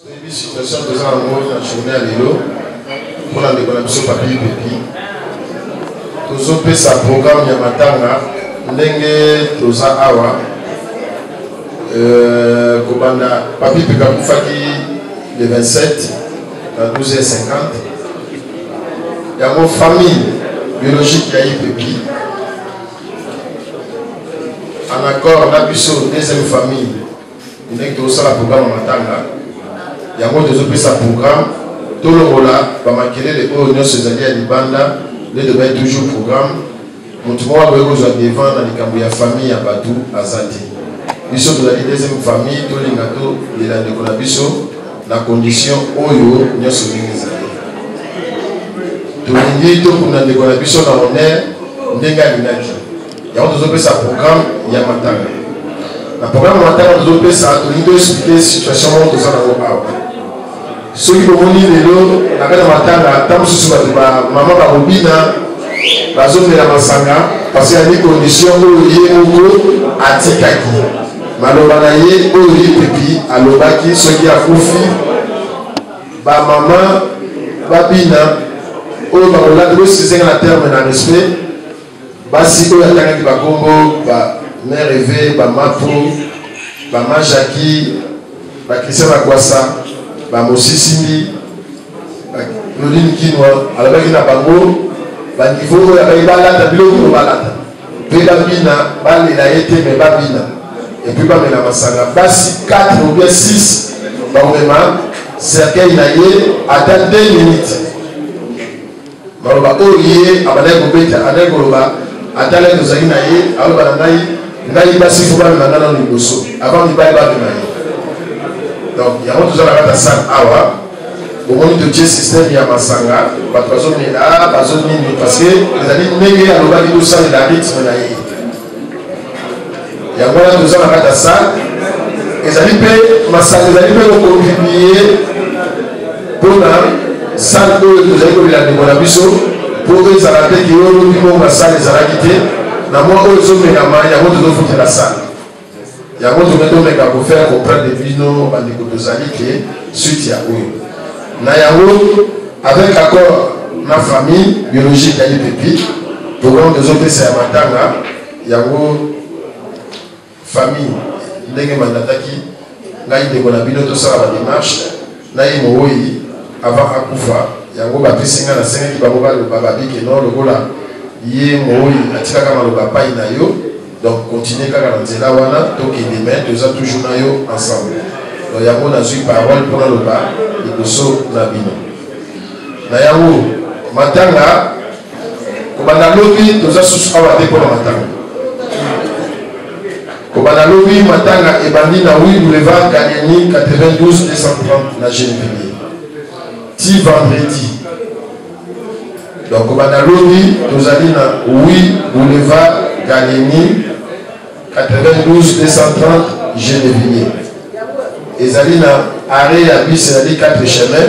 Toyebi situation toza yango na journée ya lelo mpo na ndeko na biso papi pepi tozopesa programme ya matanga ndenge toza awa euh, kobanda papi pepi akufaki le 27 na 12h50 yango famille biologique ya ipepi en accord na biso deuxième famille ndenge tozosala programme ya matanga yango tozopesa programme tolongola bamakelele oyo nyonso ezali ya libanda nde tobali toujours programme motu moko akoki kozwa devant na likambo ya famille ya bato aza te biso tozali deuxième famille tolinga tolela ndeko na biso na condition oyo nyonso ndenge ezali tolingi tokunda ndeko na biso na honneur ndenge alingaki yango tozopesa programme ya matanga na programme ya matanga tozopesa tolingi toexplike situation moko toza nango awa soki bomoni lelo na kati ya matanga ata mosusu bato bamama bakobina bazomela masanga parce ya ni condition oyo ye moko atikaki maloba na ye oyo ye pepi alobaki soki akufi bamama babina oyo bakolanda bosizenga na terme na respect Basi oyo atangaki ba kombo ba mère Eve, ba Mapou, ba ma Jackie, ba Christian Bakwasa, ba Mosi Simbi, ba Claudine Kinwa, alobaki na bango ba niveau oyo abaki balata biloko oyo balata mpe babina balela ye te me babina epuis bamela masanga basi 4 ou bien 6 bakomema cercueil na ye ata 2 minutes Maloba oyo ye abandaki kobeta, abandaki koloba, atalaki tozali na ye, aloba na ngai, ngai basi fo bamema ngai nano liboso, avant mibali bamema ye. Donc yango toza na kati ya salle awa, bomoni totie système ya masanga, bato bazomela, bazonini, parce que ezali ndenge alobaki tosalela rythme na ye. yango wana toza na kati ya sale ezali mpe masanga ezali mpe kokontribue mpo na sale oyo tozali kobela ndeko na biso mpo ezala te kiyoloki moko na sale ezalaki te na mwa oyo ezomelama yango tozofutela sale Yango toke tomeka ko faire comprendre bino bandeko tozali ke suite ya oyo na yango avec accord na famille biologique ya lipepi programme tozopesa ya matanga yango famille ndenge mandataki ngai ndeko na bino tosala bademarche naye moweyi avant akufa yango bapesi nga nasengaki bango baloba babi ke non lokola ye moweyi atikaka maloba pai na yo donc continue kaka na nzela wana tokende mai toza toujours na yo ensemble donc yango nazwi parole mpo naloba liboso na bino na yango matanga kobanda lobi toza susu awa te mpo na matanga Kobanda lobi, matanga ebandi na Rue Boulevard Kangeni 92230 na Gennevilliers. Ti vendredi. Donc kobanda lobi tozali na Rue Boulevard Kangeni 92230 Gennevilliers. Ezali na arrêt ya bus ezali 4 chemin.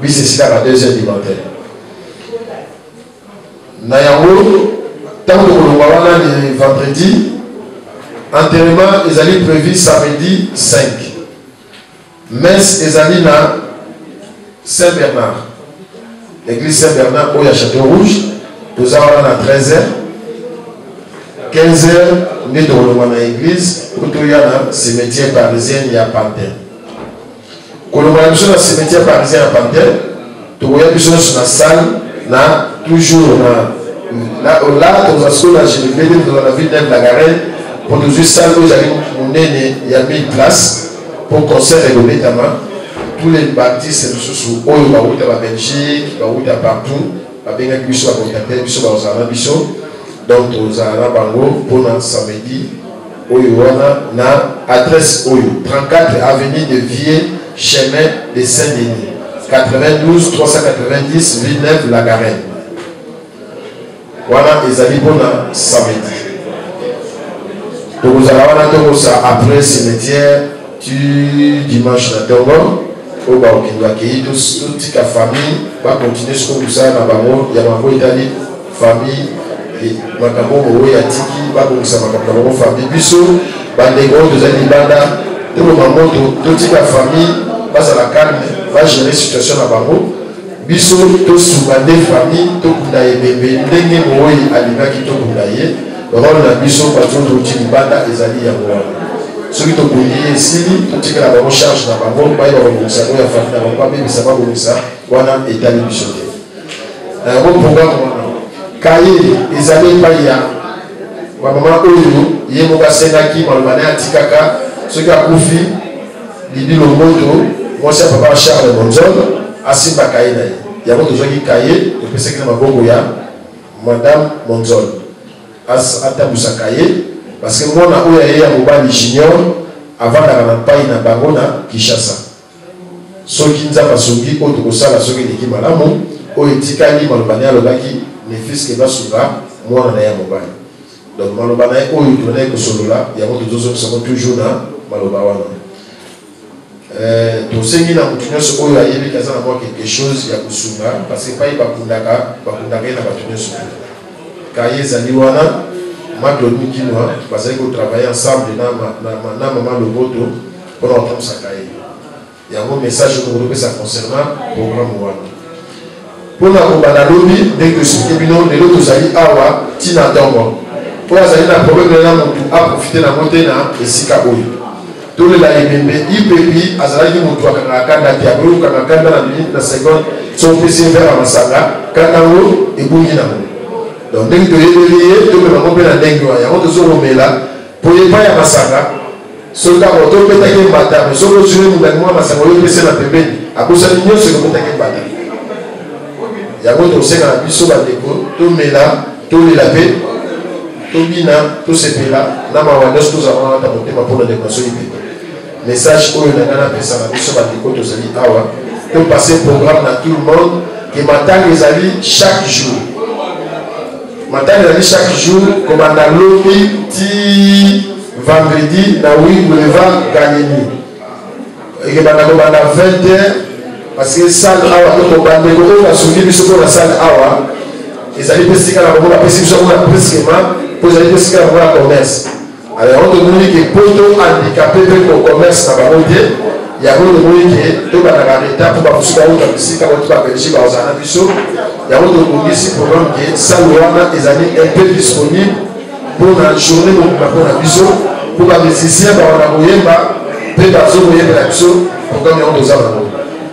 Bus esilaka deux heures du matin. Na yango ntango tokolongwa wana le vendredi, enterrement ezali prevu samedi 5. Messe ezali na Saint Bernard, l'église Saint Bernard oyo ya Château Rouge, toza wana na 13 heures. 15 heures nde tokolongwa na église mpo toya na cimetière parisienne ya Pantin. koloba na biso na cimetière parisien ya pantin tokoya biso nyonso na salle na toujours na ola tokozala sikoyo na gelibede tokozala na villeneuve la garenne mpo tozwi salle oyo ezali monene ya 1000 place mpo concert ekobetama tous les baptistes mosusu oyo bawuta ba belgique bawuta partout babengaki biso bakontakte biso bakozala na biso donc tozala na bango mpo na samedi Oyo wana na adresse oyo 34 avenue de Vieux chemin de Saint Denis 92 390 Villeneuve la Garenne. Wana ezali mpona samedi. Tokozala wana tokosa après cimetière tu dimanche na tongo oyo baokende bakei totika famille bakontinue sikoyo kosala na bango ya bango etali famille ye makambo oyo oyo atiki babongisa makambo na bango famille biso bandeko oyo tozali libanda toloma moto totika famille bazala calme bagere situation na bango biso tosunga nde famille tokunda ebembe ndenge moyi alingaki tokunda ye role na biso bato touti libanda ezali yango wana soki tobundi ye esili totikela bango charge na bango baye bakobongisa yango ya famille na bango babebisa babongisa wana etali biso te yango programme wana kaye ezali epai ya bamama oyo ye moko asengaki maloba naye atikaka soki akufi libilo moto mwasi ya papa charles monzon asimba kaye na ye yango tozwaki kaye topesaki na maboko ya madame monzon atambwisa kaye parce que mwana oyo aye ya mobali junior avandaka na pai na bango na kinshasa Soki Nzambe asungi, oyo tokosala soki eleki malamu? Oyo etikali, maloba na ye alobaki, Nefis kende asunga mwana na ye ya mobali. Donc maloba na ye oyo tuna ye kosolola, yango tozozongisa ngo toujours na maloba wana. Euh, tosengi na moto nyonso oyo ayebi ke aza na mwa quelque chose ya kosunga, parce que epai bakundaka, bakundaka ye na bato nyonso te. Kaye ezali wana, Matloni Kinwa bazali kotravaille ensemble na, na, na, na mama Loboto, wana bakimisaka ye yango message oyo tokopesa concernant programme wana mpo na kobanda lobi ndenge toexplike bino lelo tozali awa ntina ntongo oyo azali na probleme na motu aprofite nango te na esika oyo tolela ebembe ipepi azalaki motu akangaka kanda te akoki kokanga kanda na minute na seconde soki opesi vere ya masanga kanda yango ebungi nango donc ndenge toyebeli ye tomema yango mpe na ndenge wana yango tozokomela Boye epai ya masanga, soki kaka moto obetaki ye mbata, me soki ozwi ye molangi mwa masanga oyo opesi ye na pembeni, abosani nyonso oyo obetaki ye mbata. Yango tosenga na biso bandeko, tomela, tolela mpe tobina, tosepela na mawa nyonso tozala wana ta motema mpo na ndeko na soki mpe Message oyo na nga napesa na biso bandeko tozali awa to passe programme na tout le monde ke matanga ezali chaque jour matanga ezali chaque jour kobanda lobi ti vendredi na wi boulevard galini ekebanda kobanda 20 heures parce que salle awa tokobandeko oyo basungi biso mpo na salle awa ezali mpe esika na bango bapesi biso yango na presquement mpo ezali mpe esika na bango ya commerce Alors yango tomoni ke mpo to handikape mpe ko commerce na bango te yango tomoni ke tobandaka leta mpo bamosusu bauta bisika bauti ba belgique bakozala na biso yango tobongisi programme ke sale wana ezali un peu disponible mpo na journée mobimba mpo na biso mpo bamusicien bawana koyemba mpe bazo koyembela biso programme yango toza bango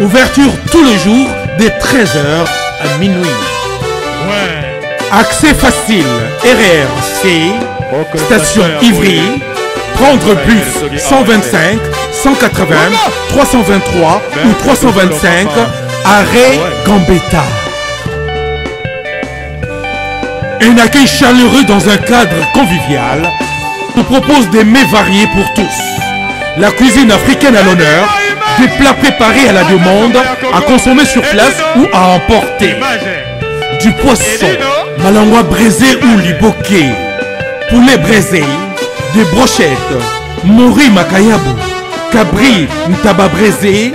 Ouverture tous les jours dès 13h à minuit. Accès facile, RRC, e station Ivry, prendre bus 125 180, 323 ben, ou 325, arrêt ah Gambetta. Un accueil chaleureux dans un cadre convivial nous propose des mets variés pour tous. La cuisine africaine à l'honneur, des plats préparés à la demande, à consommer sur place ou à emporter. Du poisson, malangwa braisé ou liboké, poulet braisé, des brochettes, mori macayabo. Cabri brézé,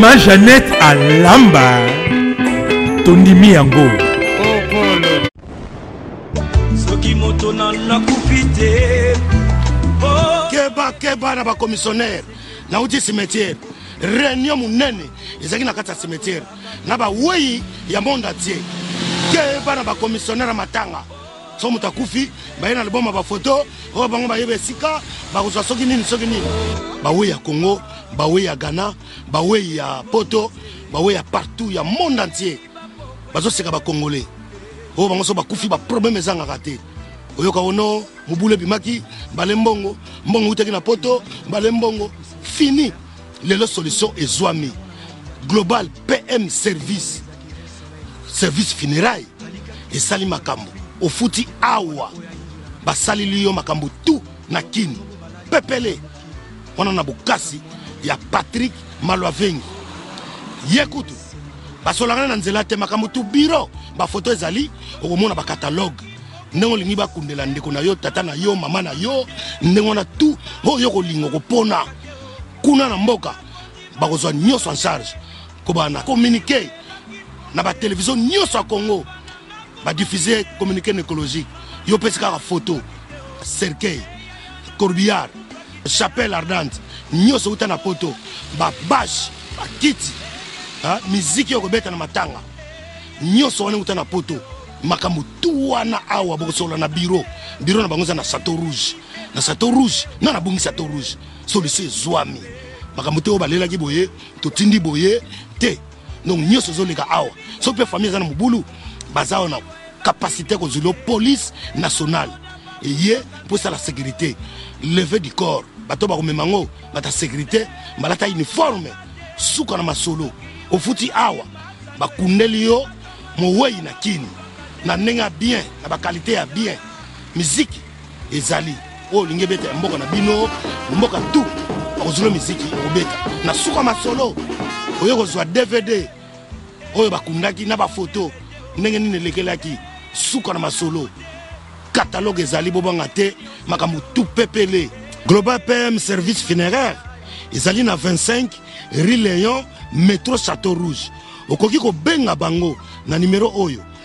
ma janete alamba tondimi yango soki moto na nakufi te oh. keba keba na bakomissionnaire nauti cimetiere réunion monene ezalaki na kati ya cimetiere na bawei ya monde atie keba na bakomissionnaire ya matanga so moto akufi baye na liboma bafoto oyo bango bayeba esika bakozwa soki nini soki nini bawei ya congo bawei ya ghana bawei ya poto bawei ya partout ya monde entier bazoseka bacongolais oyo bango so bakufi baproblème ezangaka te oyoka ono mobulu ebimaki mbale mbongo mbongo eutaki na poto mbale mbongo fini lelo solution ezwami global pm service service funérailles esali makambo ofuti awa basaleli yo makambo tout na kin pepele wana na bokasi ya patrik malwavengi ye kutu basolangana na nzela te makambo tu biro bafoto ezali okomona bacatalogue ndenge olingi bakundela ndeko na yo tata na yo mama na yo ndenge wana tu oyo okolinga okopona kuna na mboka bakozwa nyonso en charge kobanda na communiqué na batelevizio nyonso ya congo badiffuze communiqué na écologique yo opesi kaka photo cercueil corbillard chapelle ardente nyonso euta na poto babashe bakiti miziki oyo kobeta na matanga nyonso wana euta na poto makambo tu wana awa bokosolola na biro biro na bango eza na chateau rouge na chateau rouge na nabungi chateau rouge solution ezwami makambo te oyo balelaki boye totindi boye te donc nyonso ezoleka awa soki mpe famille eza na mobulu baza awa na capacité ya kozwilo police nationale eye mpo esala sécurité leve du corps bato bakomema yango bata sécurité balata uniforme suka na masolo ofuti awa bakundeli yo mowei na kini na ndenge ya bien na bakalite ya bien miziki ezali oyo olingi ebeta ya mboka na bino mboka tu okozilo miziki okobeta na suka masolo oye kozwa dvd oyo bakundaki na bafoto ndenge nini elekelaki suka na masolo kataloge ezali bobanga te makambo tu pepele global pm service funéraire ezali na 25 rue leon metro chateau rouge okoki kobenga bango na nimero oyo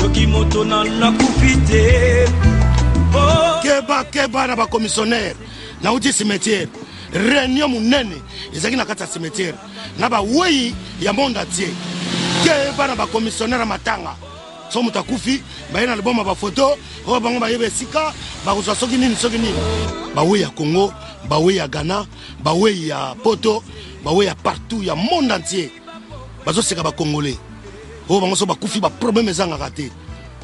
soki moto na nakufi te oh. keba keba na bakomissionnaire nauti cimetiere réunion monene ezalaki na kati ya cimetiere na baweyi ya monde entier te bana bakomisionere ya matanga so moto akufi baye na liboma bafoto oyo bango bayeba esika bakozwa soki nini soki nini baweyi ya congo baweyi ya ghana baweyi ya poto baweyi ya partout ya monde entier bazoseka bacongolais oyo bango so bakufi baproblème ezangaka te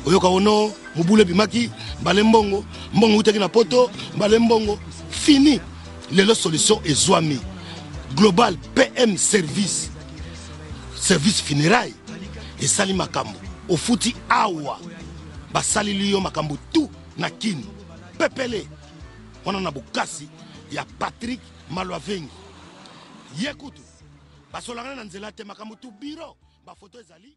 oyoka ono mobulu ebimaki mbale mbongo mbongo eutaki na poto mbale mbongo fini lelo solution ezwami global pm service service funéraille esali makambo ofuti awa basaleli yo makambo tout na kini pepele wana na bokasi ya patrik malwavengi ye kutu basolangana na nzela te makambo tu biro bafoto ezali